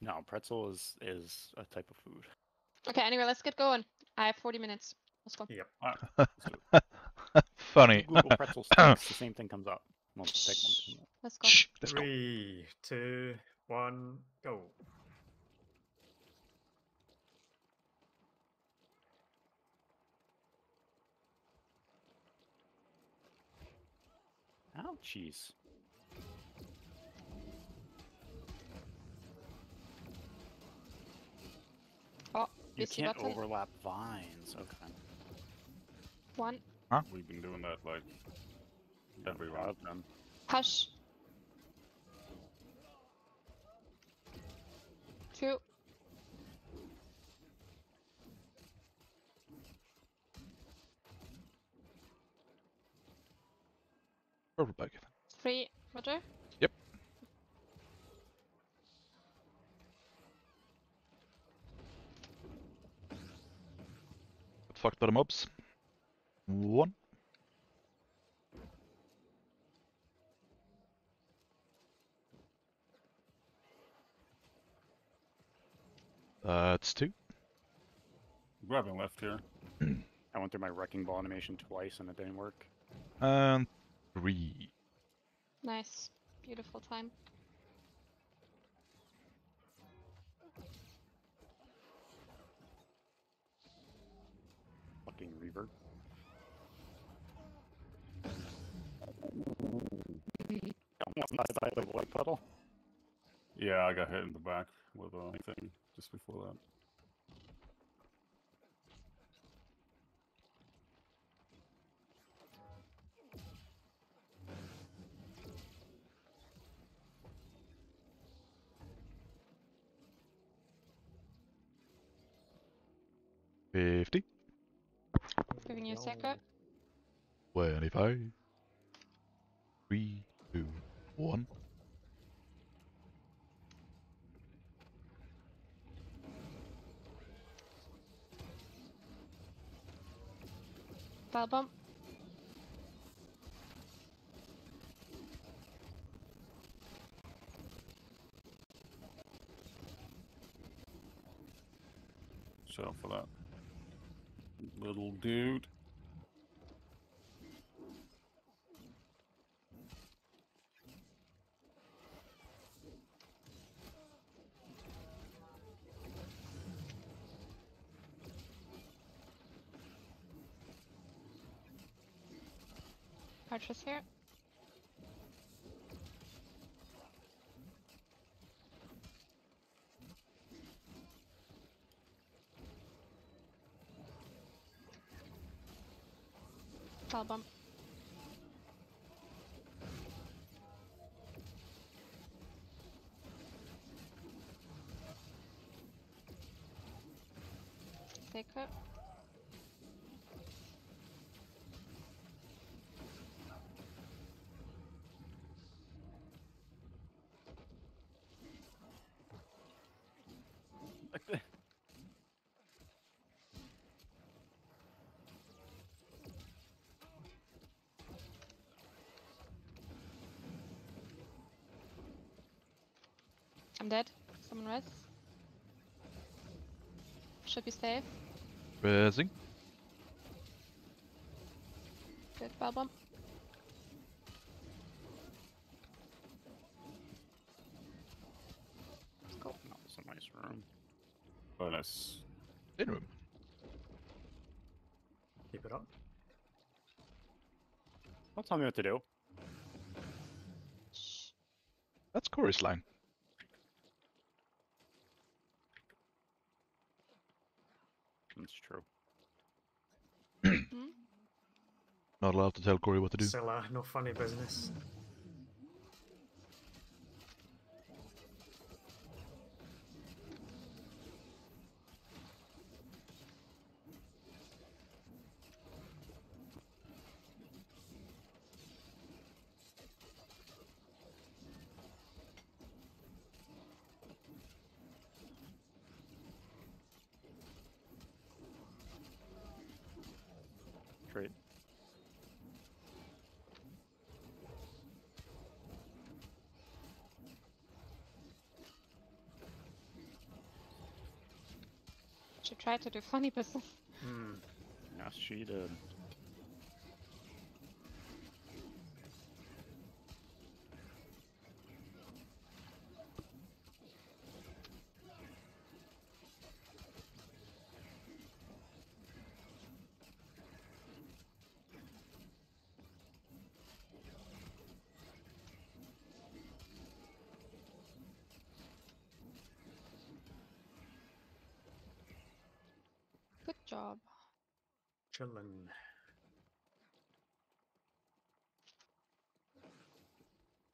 No, pretzel is is a type of food. Okay, anyway, let's get going. I have 40 minutes. Let's go. Yep. Funny. Google pretzel sticks, the same thing comes up. Well, pick. Shh. comes up. Let's go. Shh, let's go. Three, two, one, go. Ouchies. You busy can't button. overlap vines. Okay. One. We've been doing that like every round. Them. Hush. Two. Purple bag. Three. Roger. Fucked by the mobs. One. That's two. Grabbing left here. I went through my wrecking ball animation twice and it didn't work. And three. Nice. Beautiful time. Fucking reverb. Almost died by the white puddle. Yeah, I got hit in the back with uh, a thing just before that. Fifty. Giving you a second. Twenty-five. Three, two, one. Bell bump. Shut up for that. Little dude. Archers here. Bell bump. Secret. I'm dead. Someone res. Should be safe. Raising. Good bell bump. Let's go. That was a nice room. Oh, nice. In room. Keep it up. Don't tell me what to do. That's Corey's line. That's true. Hmm? Not allowed to tell Corey what to do. Silla, no funny business. She tried to do funny business. Hmm. Yes, she did. Job. Chillin'.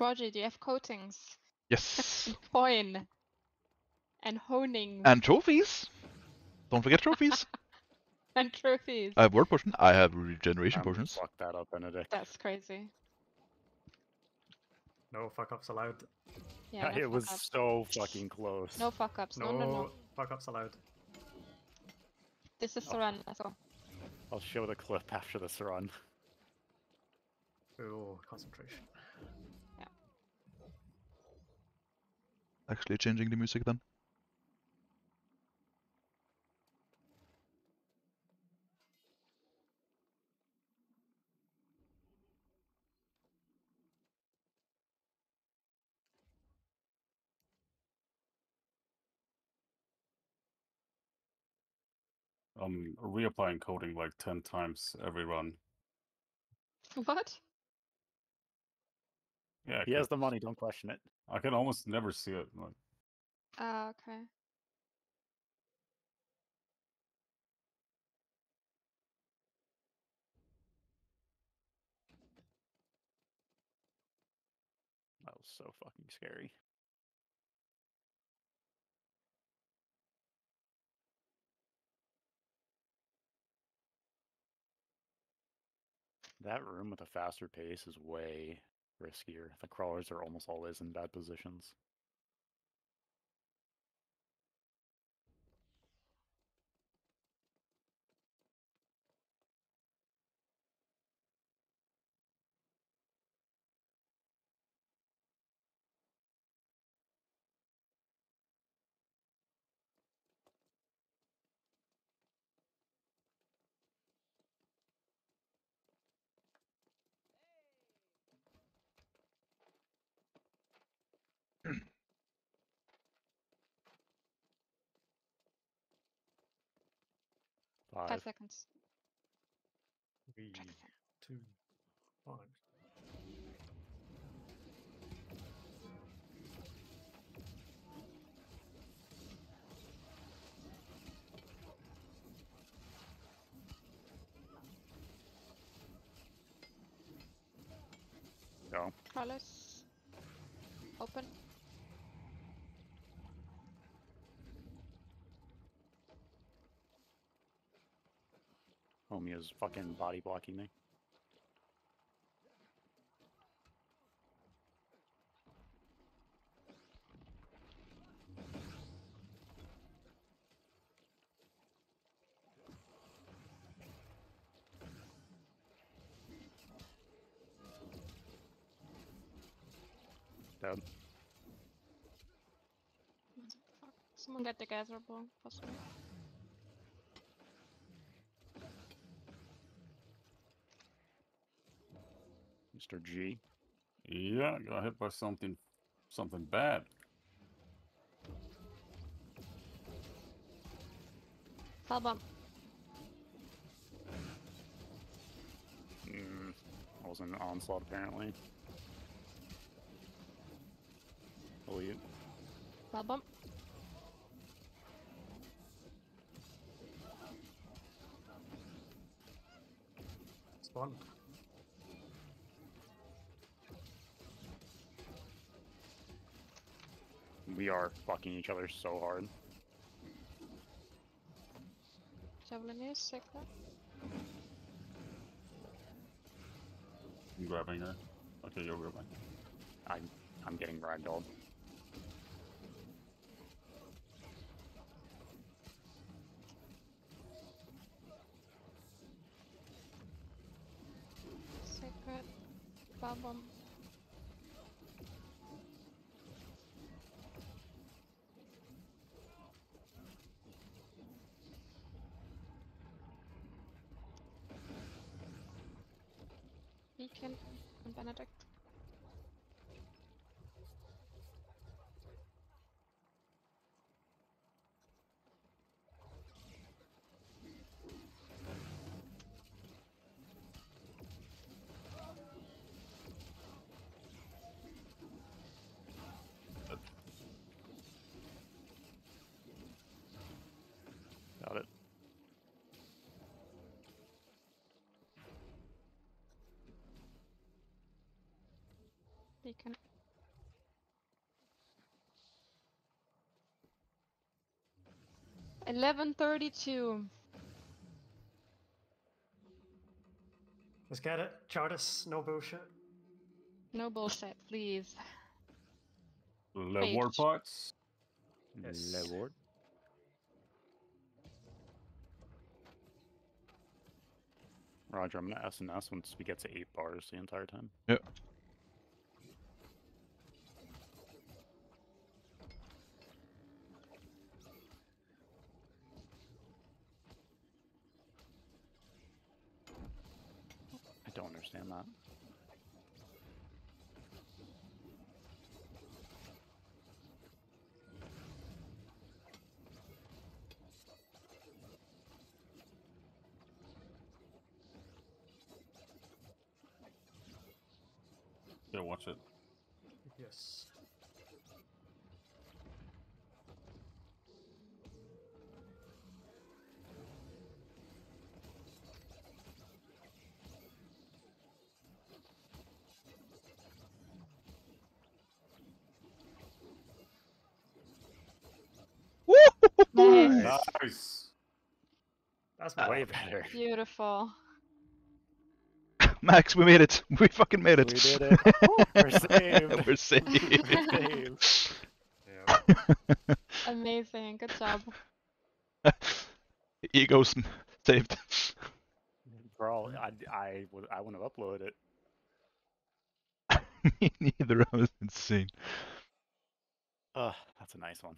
Roger, do you have coatings? Yes. And coin. And honing. and trophies. Don't forget trophies. and trophies. I have word potion. I have regeneration Um, potions. Fuck that up, Benedict. That's crazy. No fuck ups allowed. Yeah, no it fuck was ups. so fucking close. No fuck ups. No, No, no, no. fuck ups allowed. This is Oh. the run. I'll show the clip after this run. Ooh, concentration. Yeah. Actually changing the music then. I'm reapplying coating like 10 times every run. What? Yeah, He has the money, don't question it. I can almost never see it. Like, Ah, okay. That was so fucking scary. That room with a faster pace is way riskier. The crawlers are almost always in bad positions. Five Five. seconds. Three, Check it. two, one. Go. Carlos. Open. Homie is fucking body blocking me. Dead. Someone get the gather ball, possibly. Mr. G. yeah, I got hit by something, something bad. Fell bump. Mm, I was an onslaught apparently. Believe. Fell bump. Spawn. We are fucking each other so hard. Javelin is secret. I'm grabbing her. Okay, you're grabbing. I'm I'm getting ragdolled. Secret. Fell kämpfen und Vanadekt. Beacon. Eleven thirty-two. Let's get it. Chartis, no bullshit. No bullshit, please. Le war Page. pots. Yes. Lord. Roger, I'm gonna S and S once we get to eight bars the entire time. Yep. I don't understand that. Yeah, watch it. Yes. Nice. Nice. That's Uh, Way better. Beautiful. Max, we made it. We fucking made it. We did it. We're saved. We're saved. Saved. Yeah. Amazing. Good job. Egos saved. Bro, I, I, would, I wouldn't have uploaded it. Me neither. I was insane. Uh, that's a nice one.